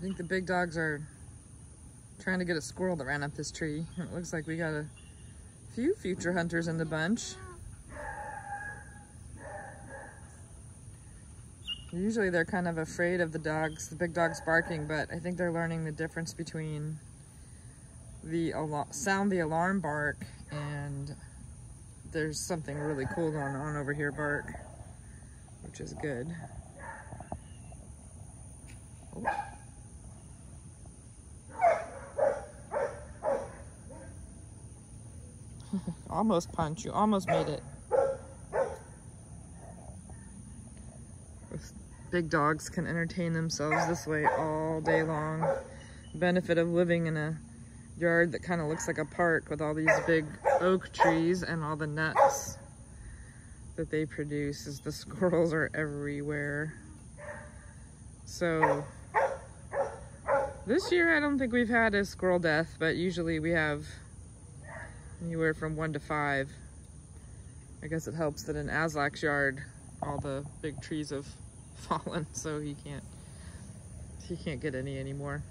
I think the big dogs are trying to get a squirrel that ran up this tree. It looks like we got a few future hunters in the bunch. Usually they're kind of afraid of the dogs, the big dogs barking, but I think they're learning the difference between the sound the alarm bark and there's something really cool going on over here bark, which is good. Oh. almost punch, you almost made it. Big dogs can entertain themselves this way all day long. Benefit of living in a yard that kind of looks like a park with all these big oak trees and all the nuts that they produce is the squirrels are everywhere. So this year I don't think we've had a squirrel death, but usually we have anywhere from one to five. I guess it helps that in Aslak's yard all the big trees have fallen, so he can't he can't get any anymore.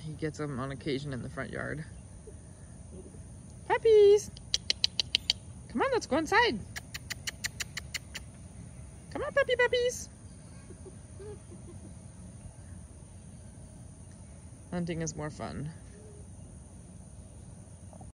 He gets them on occasion in the front yard. Puppies! Come on, let's go inside. Come on, puppy puppies. Hunting is more fun.